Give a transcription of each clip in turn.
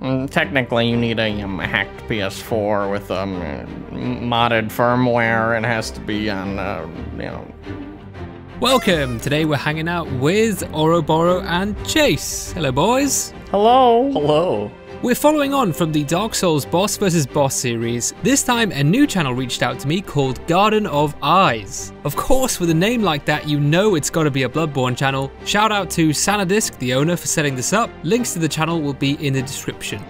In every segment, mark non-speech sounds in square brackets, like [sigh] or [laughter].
Mm, Technically, you need a um, hacked PS4 with um, modded firmware. It has to be on, uh, you know. Welcome! Today we're hanging out with Oroboro and Chase. Hello, boys. Hello. Hello. We're following on from the Dark Souls Boss vs. Boss series. This time, a new channel reached out to me called Garden of Eyes. Of course, with a name like that, you know it's gotta be a Bloodborne channel. Shout out to Sanadisk, the owner, for setting this up. Links to the channel will be in the description.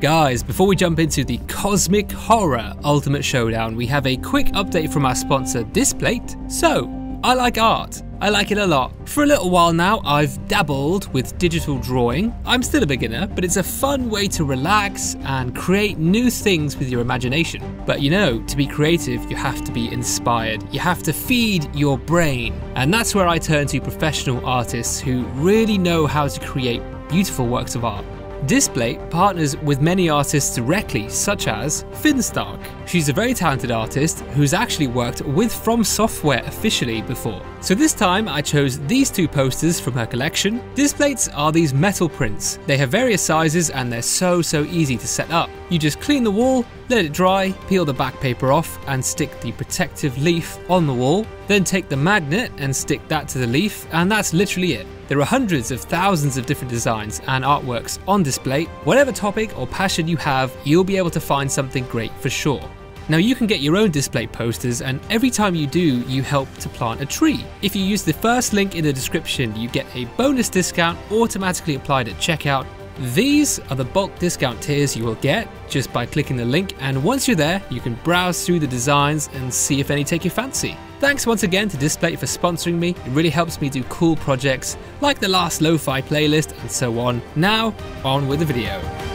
Guys, before we jump into the Cosmic Horror Ultimate Showdown, we have a quick update from our sponsor, Displate. So, I like art. I like it a lot. For a little while now, I've dabbled with digital drawing. I'm still a beginner, but it's a fun way to relax and create new things with your imagination. But you know, to be creative, you have to be inspired. You have to feed your brain. And that's where I turn to professional artists who really know how to create beautiful works of art. Displate partners with many artists directly, such as Finnstark. She's a very talented artist who's actually worked with From Software officially before. So this time I chose these two posters from her collection. Displates are these metal prints. They have various sizes and they're so so easy to set up. You just clean the wall, let it dry, peel the back paper off and stick the protective leaf on the wall. Then take the magnet and stick that to the leaf and that's literally it. There are hundreds of thousands of different designs and artworks on Displate. Whatever topic or passion you have, you'll be able to find something great for sure. Now you can get your own Displate posters and every time you do, you help to plant a tree. If you use the first link in the description, you get a bonus discount automatically applied at checkout. These are the bulk discount tiers you will get just by clicking the link and once you're there, you can browse through the designs and see if any take your fancy. Thanks once again to Displate for sponsoring me. It really helps me do cool projects like the last lo-fi playlist and so on. Now, on with the video.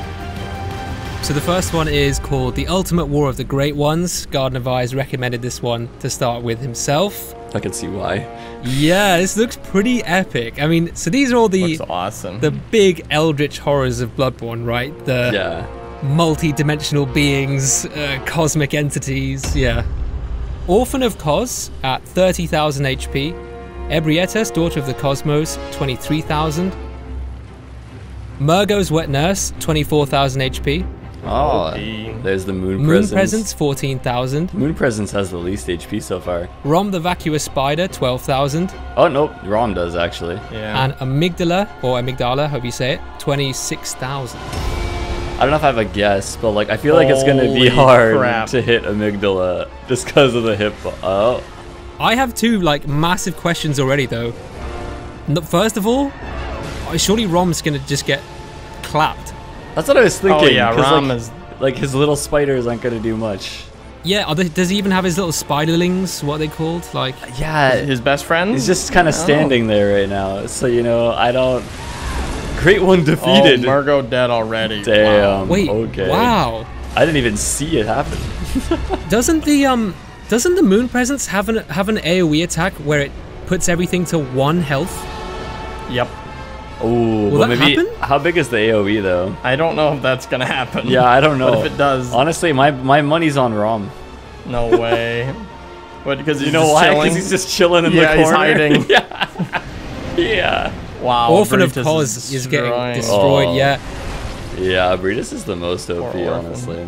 So the first one is called The Ultimate War of the Great Ones. Garden of Eyes recommended this one to start with himself. I can see why. Yeah, this looks pretty epic. I mean, so these are all the Looks awesome. the big eldritch horrors of Bloodborne, right? The Yeah. multi-dimensional beings, uh, cosmic entities. Yeah. Orphan of Kos at 30,000 HP. Ebrietas, Daughter of the Cosmos, 23,000. Mergo's Wet Nurse, 24,000 HP. Oh, there's the moon, Moon presence. Presence, 14,000. Moon presence has the least HP so far. Rom the Vacuous Spider, 12,000. Oh nope, Rom does actually. yeah. And Amygdala, or Amygdala, however you say it, 26,000. I don't know if I have a guess, but like I feel like it's gonna be hard crap. to hit amygdala just because of the hip. Oh, I have two like massive questions already though. First of all, surely Rom's gonna just get clapped. That's what I was thinking. oh yeah, 'cause, Ram like, is. like his little spiders aren't gonna do much. Yeah, are they, does he even have his little spiderlings? What are they called? Like, Yeah, His best friend. he's just kind of Oh. standing there right now. So you know, I don't. Great one defeated. Margot dead already. Damn. Wow. wait, okay. wow. I didn't even see it happen. [laughs] Doesn't the um, doesn't the Moon Presence have an have an AOE attack where it puts everything to one health? Yep. Oh, Will but that maybe. happen? How big is the AOE though? I don't know if that's gonna happen. Yeah, I don't know. But if it does, Honestly, my my money's on Rom. no way. What? Because You know why? Because he's just chilling in Yeah, the he's corner. hiding. [laughs] yeah. yeah. wow. Orphan of Brutus Kos is getting destroyed. Oh. Yeah, Yeah, Breedus is the most OP, honestly.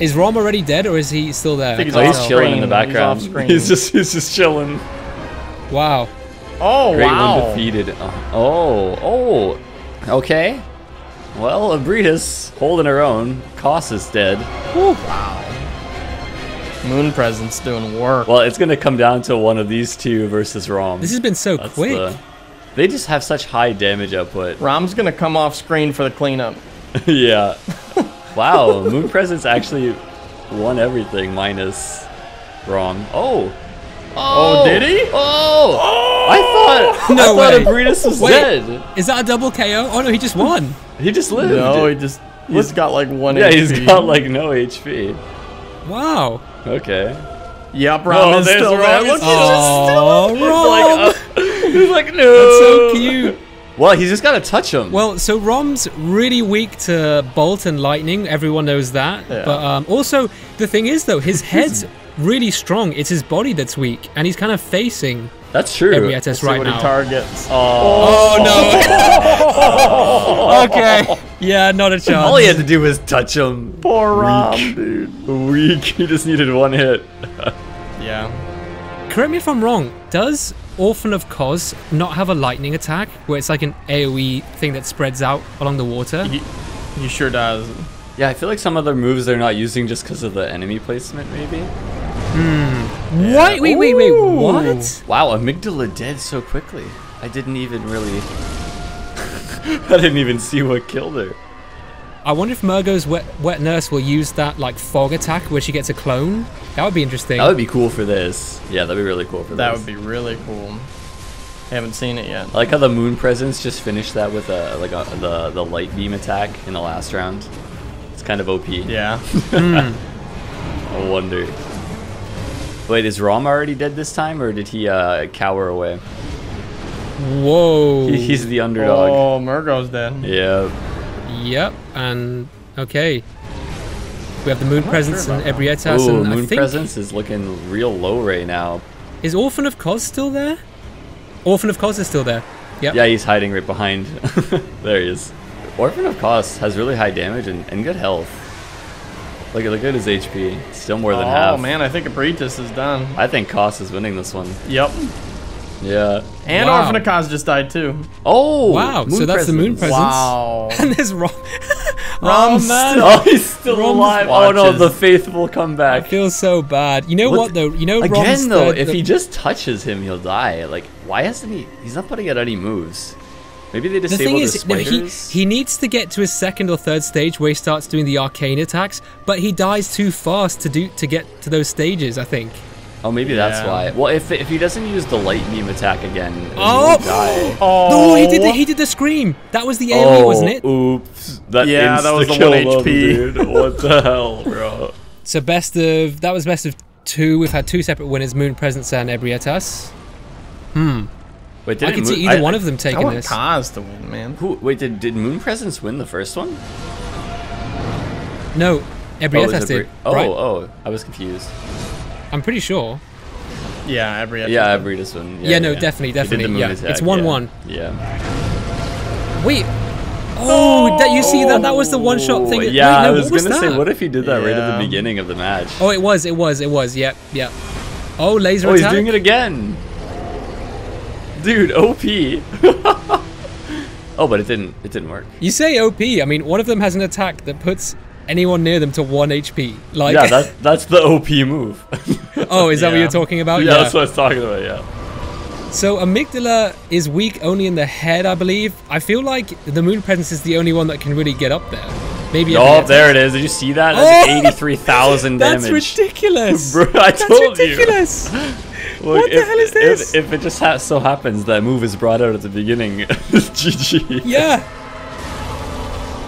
is Rom already dead or is he still there? think he's Oh, he's chilling in the background. [laughs] He's. He's just he's just chilling. Wow. Oh Great wow. one defeated. Oh, oh, okay. Well, Breedus holding her own. Kos is dead. Moon presence doing work. Well, it's gonna come down to one of these two versus Rom. This has been so That's quick. the- They just have such high damage output. Rom's gonna come off screen for the cleanup. [laughs] yeah. Wow, Moon Presence actually won everything minus Rom. Oh. Oh, did oh. he? Oh. Oh! I thought No I way. thought Ebrietas was Wait. dead. Is that a double KO? Oh no, he just won. He just lived. No, he just he's got like one. yeah, HP. he's got like no HP. Wow. Okay. Yep, Rom Oh, is still Rom. there. Look, Look, Oh, He's Rom. like, uh, he's like, no. That's so cute. Well, he's just gotta touch him. Well, so Rom's really weak to bolt and lightning. Everyone knows that. Yeah. But um, also, the thing is, though, his [laughs] head's really strong. It's his body that's weak, and he's kind of facing That's true. Ebrietas See right what now. he targets. Oh. Oh no. [laughs] okay. Yeah, not a chance. All he had to do was touch him. Poor Rom, Weak. dude. [laughs] Weak. He just needed one hit. [laughs] Yeah. Correct me if I'm wrong. Does Orphan of Kos not have a lightning attack where it's like an AoE thing that spreads out along the water? He, he sure does. Yeah, I feel like some other moves they're not using just because of the enemy placement, maybe. Hmm. Wait, wait, wait, wait. What? Wow, amygdala dead so quickly. I didn't even really. [laughs] I didn't even see what killed her. I wonder if Mergo's wet, wet nurse will use that like fog attack where she gets a clone. That would be interesting. That would be cool for this. Yeah, that'd be really cool for That this. That would be really cool. I haven't seen it yet. I like how the moon presence just finished that with a like a, the the light beam attack in the last round. It's kind of OP. Yeah. Hmm. [laughs] I wonder. Wait, is Rom already dead this time, or did he uh, cower away? Whoa. He, he's the underdog. Oh, Mergo's dead. Yeah. Yep, and okay. We have the moon presence sure and about Ebrietas, Ooh, and I moon think presence is looking real low right now. is Orphan of Kos still there? Orphan of Kos is still there. Yep. Yeah, he's hiding right behind. [laughs] there he is. Orphan of Kos has really high damage and, and good health. Look at look at his HP. Still more than oh half. Oh man, I think Ebrietas is done. I think Kos is winning this one. Yep. Yeah. And Wow. Orphan of just died too. Oh Wow, so that's the moon presence. Wow. [laughs] And there's Rom. [laughs] Rom's oh man, still- Oh, [laughs] he's still Rom's alive. Oh no, the faithful I comeback. feel so bad. You know What what, though? You know Rom's Again though, third- if the- he just touches him, he'll die. Like, why hasn't he? He's not putting out any moves. Maybe they the disabled thing the is, no, he he needs to get to his second or third stage where he starts doing the arcane attacks, but he dies too fast to do to get to those stages. I think. oh, maybe that's why. Well, if if he doesn't use the light beam attack again, Oh! he'll die. Oh, [gasps] No, he did the, oh. he did the scream. That was the AoE, oh, wasn't it? Oops. That Yeah, that was the insta-killed 1 him, HP. dude. [laughs] What the hell, bro? So best of that was best of two. We've had two separate winners: Moon Presence and Ebrietas. Hmm. Wait, I didn't could see either I- one of them taking I taking want this. Kaz to win, man. Who? Wait, did did Moon Presence win the first one? No, Oh, Ebrietas is it did. Bri- oh, right? oh, I was confused. I'm pretty sure. Yeah, every Yeah, Ebrietas won. Yeah, no, definitely, He did the definitely, moon yeah. attack, It's 1-1. Yeah. Wait. Oh, that you see that that was the one shot thing. Oh, Yeah, Wait, no, I was what gonna say, what if he did that right at the beginning of the match? Oh, it was, it was, it was. Yep, yep. Oh, laser Oh, he's attack. doing it again. Dude, OP. [laughs] oh, but it didn't. It didn't work. You say OP. I mean, one of them has an attack that puts anyone near them to one HP. Like, yeah, that, that's the OP move. [laughs] oh, is that what you're talking about? yeah, that's what I was talking about. Yeah. So amygdala is weak only in the head, I believe. I feel like the moon presence is the only one that can really get up there. Maybe. Oh, there it is. Did you see that? That's Oh! eighty-three thousand [laughs] damage. That's ridiculous. Bro, I That's told you. Ridiculous. Look, What the if- hell is this? If, it just ha- so happens that move is brought out at the beginning, [laughs] GG. yeah.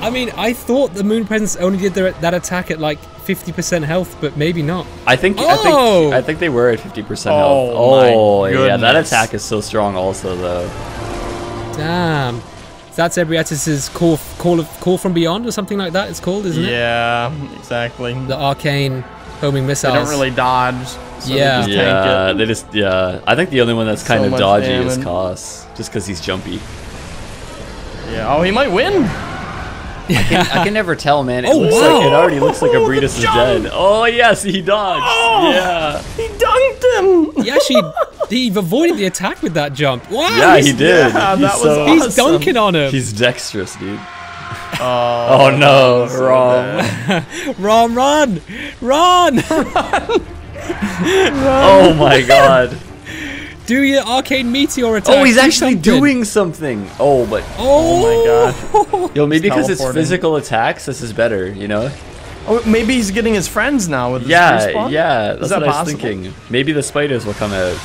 I mean, I thought the moon presence only did their, that attack at like 50% health, but maybe not. I think I Oh! think I think they were at fifty percent oh health. Oh, my Oh, yeah, that attack is so strong. Also, though. Damn. That's Ebrietas' call, call, of, call from beyond or something like that. It's called, isn't it? Yeah, exactly. The arcane homing They don't really dodge. So Yeah. They just Yeah, tank it. they just yeah. I think the only one that's kind So of much dodgy is damage. Kos, just because he's jumpy. Yeah. Oh, he might win. I can never tell, man. It Oh, looks wow. like it already looks like Oh, Ebrietas is dead. Oh yes, he dodged. Oh. Yeah, He dunked him. [laughs] He actually he avoided the attack with that jump. Wow. yeah, he did. Yeah, he's that was so, He's dunking on him. He's dexterous, dude. Oh, Oh no, so wrong. bad. [laughs] Run, run, run! [laughs] [laughs] Oh my god. [laughs] Do your arcane meteor oh, attack. Oh, he's do actually something. doing something. Oh, but Oh, my oh. god. [laughs] yo, maybe because it's physical attacks, this is better. You know? Oh, maybe he's getting his friends now with his Yeah, respawn? yeah. That's Is that what I was possible? thinking. Maybe the spiders will come out.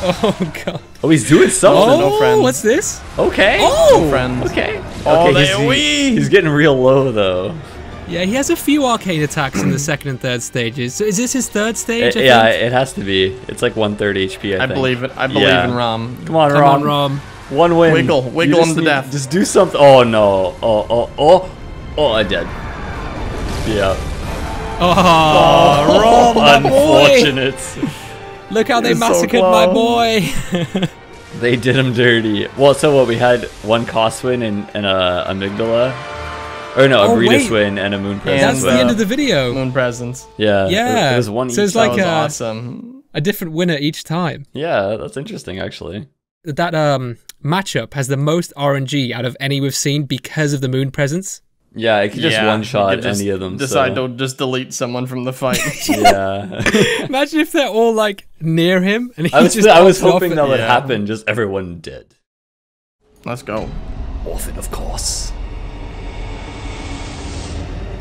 Oh god. Oh, he's doing something. Oh, no friends. what's this? Okay. Oh, Friends. Okay. Oh, okay, they he's, he- he's getting real low though. Yeah, he has a few arcane attacks in the [clears throat] second and third stages. So is this his third stage? It- I yeah, think? it has to be. It's like one third HP. I, I think. believe it. I believe Yeah. in Rom. Come on, Come Rom. on, Rom. One win. Wiggle- wiggle him to need- death. Just do something. Oh no. Oh oh oh. Oh, I did. Yeah. Oh, oh Rom, my boy. Unfortunate. Look how they It's so massacred my boy. They did him dirty. Well, so what? We had one cost win and, and a amygdala, or no, a Oh, Breedis wait. win and a moon presence. That's the end of the video. Moon presence. yeah, it- Yeah. It, was one So each. it's like that was uh, awesome. a different winner each time. yeah, that's interesting actually. That um matchup has the most RNG out of any we've seen because of the moon presence. Yeah, it could just Yeah, one shot any of them. Decide so. to just delete someone from the fight. [laughs] Yeah. [laughs] Imagine if they're all like near him and he I was just I was hoping and- that would Yeah. happen. Just everyone dead. Let's go. Orphan, of course.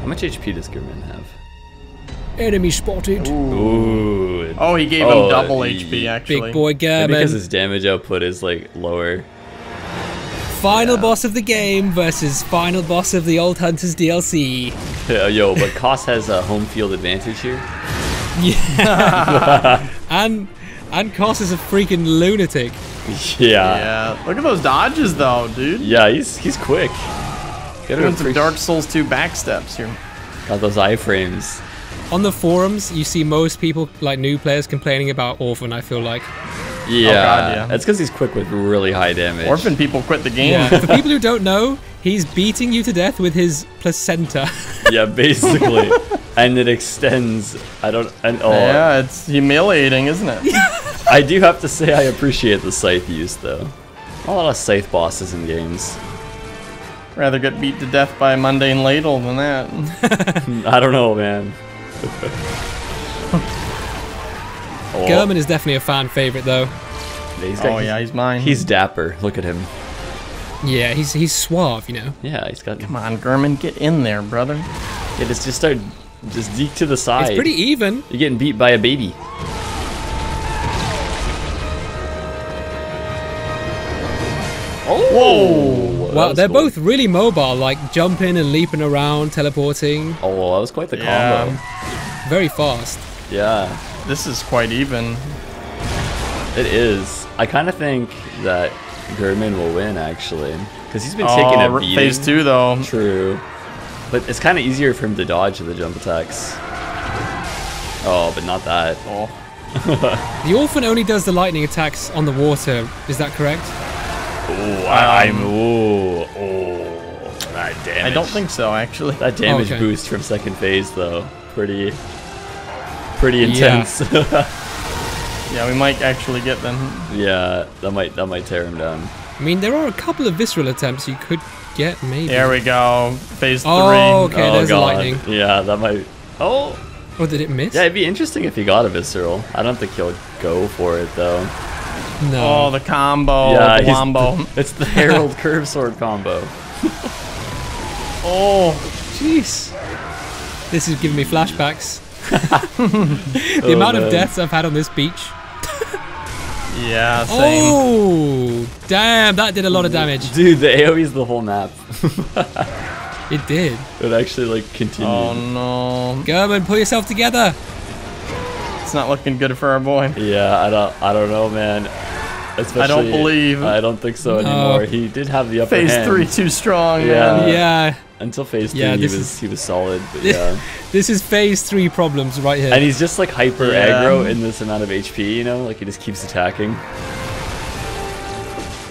How much HP does Gehrman have? Enemy spotted. Ooh. Oh, he gave Oh, him double he- HP actually. Big boy Maybe because his damage output is like lower. Final boss of the game versus final boss of the Old Hunters DLC. [laughs] Yeah, Yo, but Kos has a home field advantage here. Yeah. [laughs] [laughs] and and Kos is a freaking lunatic. Yeah. Yeah. Look at those dodges though, dude. Yeah, he's he's quick. Get Doing some Dark Souls 2 backsteps here. Got those iframes. On the forums, you see most people, like new players, complaining about Orphan. I feel like. Yeah. Oh, God, yeah. That's because he's quick with really high damage. Orphan people quit the game. Yeah. For [laughs] people who don't know, he's beating you to death with his placenta. [laughs] Yeah, basically. and it extends. I don't. And oh, Yeah, it's humiliating, isn't it? I do have to say I appreciate the scythe use though. A lot of scythe bosses in games. Rather get beat to death by a mundane ladle than that. [laughs] I don't know, man. oh, [laughs] Gehrman is definitely a fan favorite, though. he's oh, got- Oh yeah, he's mine. He's dapper. Look at him. Yeah, he's he's suave, you know. Yeah, he's got. Come on, Gehrman, get in there, brother. Yeah, just just start. Just deke to the side. It's pretty even. You're getting beat by a baby. Oh! Whoa! That Wow, they're cool. both really mobile, like jumping and leaping around, teleporting, Oh, well, that was quite the Yeah. combo. very fast. Yeah, This is quite even. it is. I kind of think that Gehrman will win actually, because he's been taking Oh, a r- beating. phase two though. True, but it's kind of easier for him to dodge the jump attacks. Oh, but not that. Oh. [laughs] The Orphan only does the lightning attacks on the water. Is that correct? Oh, I, I'm. Oh, oh, that damage. I don't think so, actually. that [laughs] damage Okay. boost from second phase though. Pretty, pretty intense. [laughs] Yeah, we might actually get them. yeah, that might that might tear him down. I mean, there are a couple of visceral attempts you could get, maybe. There we go. Phase Oh, three. okay, oh there's the god. lightning. Yeah, that might. Oh, Oh, did it miss? yeah, it'd be interesting if he got a visceral. I don't think he'll go for it though. No. Oh, the combo. yeah, the he's- wombo. [laughs] It's the Herald Curve Sword combo. Oh. Jeez. This is giving me flashbacks. [laughs] the amount Oh, man. of deaths I've had on this beach. Yeah, oh, same. Oh, damn, that did a lot of damage. Dude, the AoE's the whole map. [laughs] It did. it actually like continued. Oh no. Gehrman, pull yourself together. It's not looking good for our boy. Yeah, I don't, I don't know, man. Especially, I don't believe. I don't think so No. anymore. He did have the upper Phase hand. three too strong, Yeah. man. yeah, Until phase three, he was is- he was solid. But yeah, this is phase three problems right here. and he's just like hyper Yeah. aggro in this amount of HP. You know, like he just keeps attacking.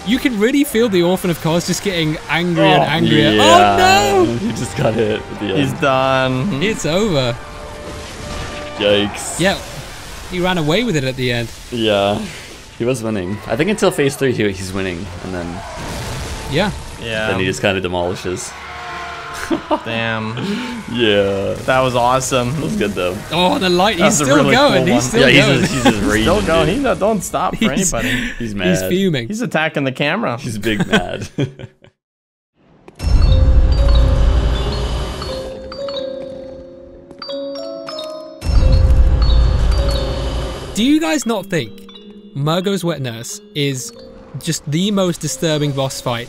you can really feel the Orphan of Kos just getting angrier and Oh, angrier. Yeah, Oh no! He just got hit at the He's done. It's over. Yikes. Yeah, he ran away with it at the end. Yeah. He was winning. I think until phase three, he, he's winning, and then Yeah. Yeah. then he just kind of demolishes. [laughs] Damn. Yeah, That was awesome. that's good though. Oh, the light. He's That's a still really going. cool he's one. still yeah, he's just, he's just [laughs] raging. Still going. dude. He no- don't stop for He's- anybody. [laughs] He's mad. He's fuming. He's attacking the camera. He's big mad. Do you guys not think Mergo's Wet Nurse is just the most disturbing boss fight?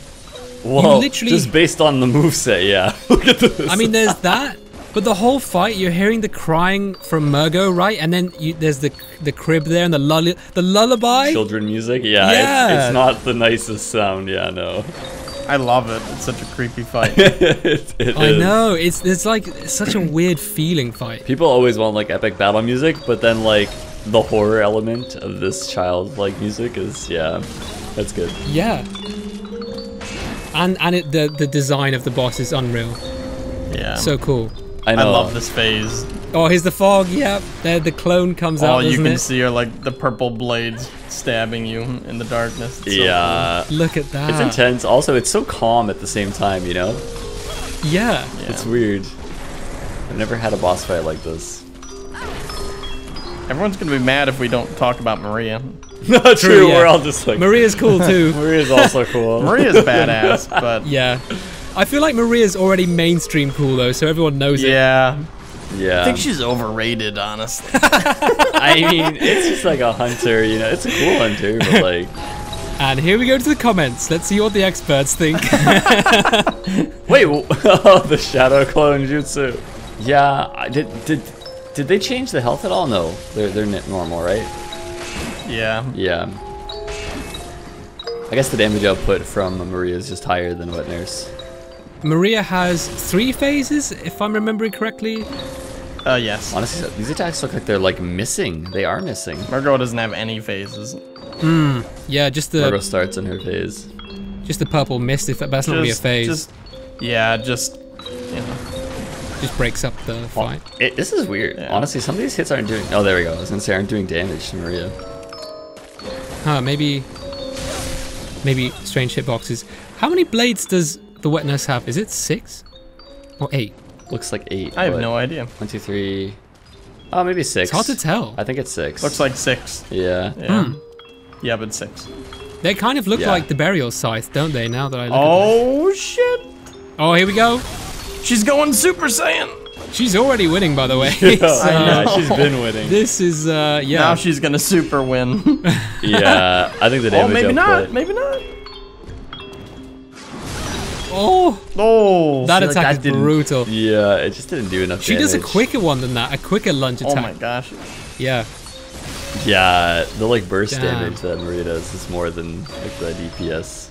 Whoa, literally- just based on the moveset, yeah. [laughs] Look at this. I mean, there's that, but the whole fight, you're hearing the crying from Mergo, right? And then you, there's the the crib there and the lull- the lullaby. children music, yeah. It's, Yeah. it's not the nicest sound, yeah, no. I love it. It's such a creepy fight. [laughs] it, it I is. know it's it's like such a weird feeling fight. People always want like epic battle music, but then like the horror element of this childlike music is yeah, that's good. Yeah. And and it, the the design of the boss is unreal. Yeah. So cool. I I love this phase. Oh, here's the fog. Yep. There, the clone comes oh, out. All you can it? see are like the purple blades stabbing you in the darkness. It's so Yeah, Look at that. it's intense. Also, it's so calm at the same time. You know, Yeah. Yeah. it's weird. I've never had a boss fight like this. Everyone's gonna be mad if we don't talk about Maria. Not [laughs] true. yeah. We're all just like Maria's cool [laughs] too. Maria's also cool. [laughs] Maria's badass, but yeah. I feel like Maria's already mainstream cool though, so everyone knows it. yeah, Yeah. I think she's overrated, honestly. I mean, it's just like a hunter. You know, it's a cool hunter, but like, And here we go to the comments. Let's see what the experts think. wait, oh, the shadow clone jutsu. Yeah, I did did did they change the health at all? No, they're they're normal, right? yeah, Yeah. I guess the damage output from Maria is just higher than Wet Nurse. Maria has three phases, if I'm remembering correctly. uh, yes. Honestly, these attacks look like they're like missing. They are missing. Margot doesn't have any phases. Hmm. Yeah, just the Margot starts in her phase. just the purple mist. If that's not really a Just- phase, Just, yeah, just you know. Just breaks up the fight. It, this is weird. Yeah. Honestly, some of these hits aren't doing. Oh, there we go. I was gonna say aren't doing damage to Maria. Huh? Maybe, maybe strange hitboxes. How many blades does the wet nurse have? Is it six or eight? Looks like eight. I have no idea. One, two, three. Oh, maybe six. It's hard to tell. I think it's six. Looks like six. Yeah. Yeah. Hmm. Yeah, but six. They kind of look Yeah. like the burial scythe, don't they? Now that I look at Oh shit! Oh, here we go. She's going Super Saiyan. She's already winning, by the way. [laughs] Yeah, [laughs] So, yeah, she's been winning. This is uh yeah. Now she's gonna super win. [laughs] yeah, I think the oh, damage maybe not. output. Maybe not. oh, Oh, that feel like attack that is didn't- brutal. Yeah, it just didn't do enough damage. She damage. does a quicker one than that, a quicker lunge attack. oh my gosh. Yeah. Yeah, the like burst Damn. damage that Maria does is more than like the DPS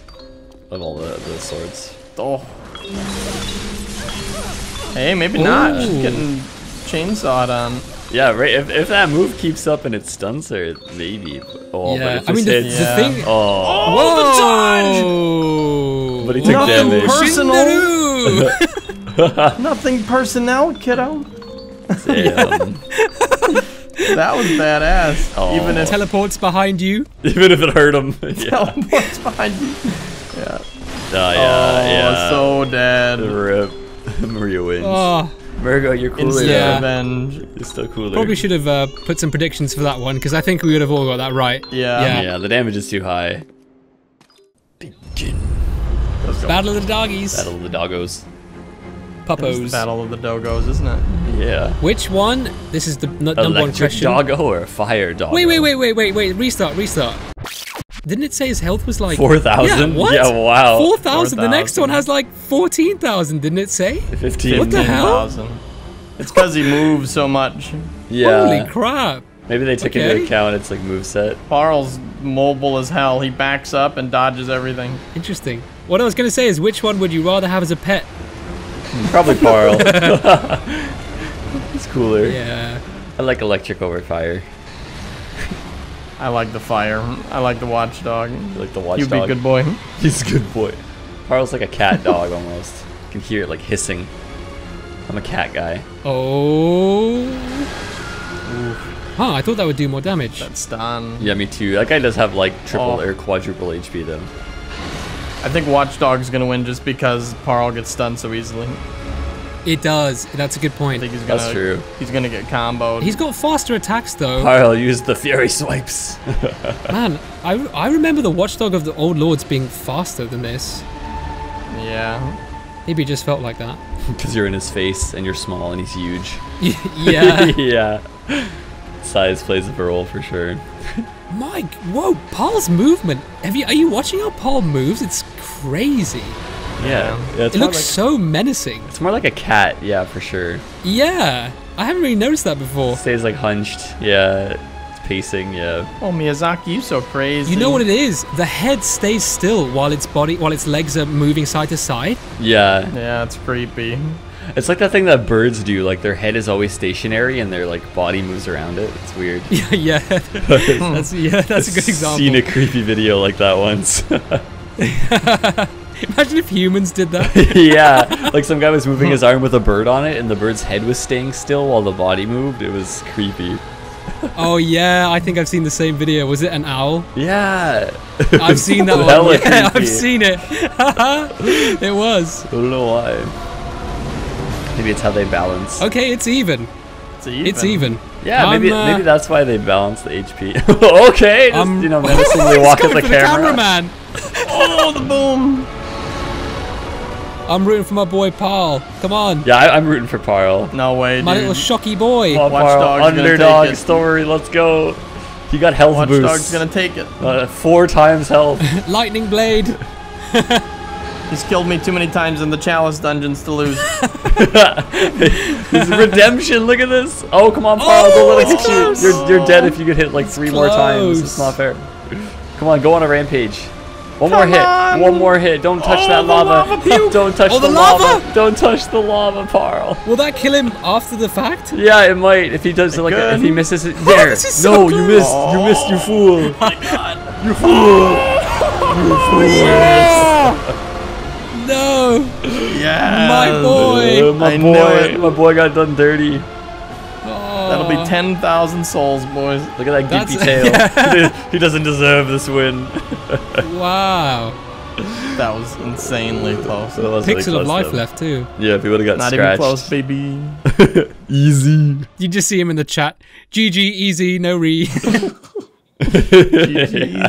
of all the, the swords. Oh. Hey, maybe not. She's getting chainsawed on. Yeah, right. If, if that move keeps up and it stuns her, maybe. Oh, but yeah. if I mean, the, hits, the Yeah. thing. oh, Whoa! Oh, but he took Nothing damage. personal. Shindaru! [laughs] Nothing personnel, kiddo. damn. [laughs] That was badass. Oh. Even if Teleports behind you. Even if it hurt him. [laughs] yeah. teleports behind you. Yeah. Oh, yeah, oh, yeah. so dead. Rip. [laughs] Maria wins. Oh, Margo, you're cooler. Instant Yeah. revenge. You're still cooler. probably should have uh, put some predictions for that one because I think we would have all got that right. Yeah. Yeah. Yeah, the damage is too high. Begin. Battle of the doggies. Battle of the doggos. Puppos. Battle of the Dogos, isn't it? Yeah. Which one? This is the n- number one Electric question. doggo or a fire doggo? Wait, wait, wait, wait, wait, wait. Restart, restart. Didn't it say his health was like 4,000? Yeah, what? Yeah, wow. 4,000. The next one has like 14,000, didn't it say? 15. What the hell? 15,000. It's because he moves so much. Yeah. Holy crap. Maybe they took Okay. into account its like moveset. Paarl's mobile as hell. He backs up and dodges everything. Interesting. What I was going to say is, which one would you rather have as a pet? Probably Paarl. it's [laughs] [laughs] cooler. Yeah. I like electric over fire. I like the fire. I like the watchdog. I like the watchdog? You'd be a good boy. [laughs] He's a good boy. Paarl's like a cat [laughs] dog almost. You can hear it like hissing. I'm a cat guy. Oh. Huh, I thought that would do more damage. That's Stan. Yeah, me too. That guy does have like triple Oh. or quadruple HP though. I think Watchdog's gonna win just because Paarl gets stunned so easily. It does. That's a good I point. think he's gonna. That's true. He's gonna get comboed. He's got faster attacks though. Paarl used the fury swipes. [laughs] Man, I, I remember the Watchdog of the Old Lords being faster than this. yeah. Maybe it just felt like that. [laughs] Because you're in his face and you're small and he's huge. [laughs] yeah. yeah. Size plays a role for sure. Mike, whoa, Paarl's movement. Have you? Are you watching how Paarl moves? It's crazy. Yeah. yeah It looks like, so menacing. it's more like a cat, yeah, for sure. Yeah, I haven't really noticed that before. Stays like hunched, yeah. It's pacing, yeah. Oh Miyazaki, you so crazy. You know what it is? The head stays still while its body, while its legs are moving side to side. Yeah. Yeah, it's creepy. It's like that thing that birds do. Like their head is always stationary and their like body moves around it. It's weird. [laughs] Yeah, yeah. [laughs] that's yeah, that's a good example. Seen a creepy video like that once. [laughs] Imagine if humans did that. [laughs] yeah, like some guy was moving his arm with a bird on it, and the bird's head was staying still while the body moved. It was creepy. oh yeah, I think I've seen the same video. Was it an owl? Yeah, I've seen that [laughs] one. Yeah, I've seen it. [laughs] it was. I don't know why. Maybe it's how they balance. Okay, it's even. It's even. It's even. Yeah, I'm, maybe uh, maybe that's why they balance the HP. okay, just you know menacingly walk at the for camera. cameraman. Oh, the boom! I'm rooting for my boy Paarl. Come on, Yeah, I, I'm rooting for Paarl. No way, my dude. little shocky boy. Come on, Watch Paarl. Dogs Underdog take it. story. Let's go. He got health Watch boost. Dog's gonna take it. uh, four times health. [laughs] Lightning blade. [laughs] He's killed me too many times in the Chalice dungeons to lose. [laughs] His redemption. Look at this. Oh, come on, Paarl. don't let it it's get you. You're, you're dead if you get hit like three more times. It's not fair. Come on, go on a rampage. One more hit. on. One more hit. Don't touch Oh, that lava. lava. [laughs] Don't touch Oh, the, the lava. lava. Don't touch the lava, Paarl. Will that kill him after the fact? Yeah, it might if he does like could. if he misses it. [laughs] There. this is so no, good. you missed. You missed. You fool. [laughs] You fool. You fool. Yeah. no, yeah. my boy. Uh, my I knew boy. it. My boy got done dirty. That'll be 10,000 souls, boys. Look at that That's- gimpy [laughs] tail. he doesn't deserve this win. [laughs] Wow. That was insanely close. That was really Pixel of life though. left too. Yeah, if he would have got Not scratched. even close, baby. [laughs] Easy. You just see him in the chat. GG, easy, no re. Easy.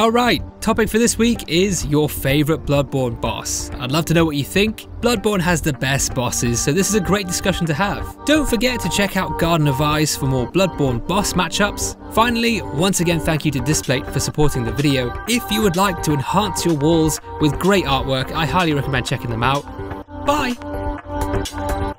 Alright, topic for this week is your favourite Bloodborne boss. I'd love to know what you think. Bloodborne has the best bosses, so this is a great discussion to have. Don't forget to check out Garden of Eyes for more Bloodborne boss matchups. Finally, once again, thank you to Displate for supporting the video. If you would like to enhance your walls with great artwork, I highly recommend checking them out. Bye!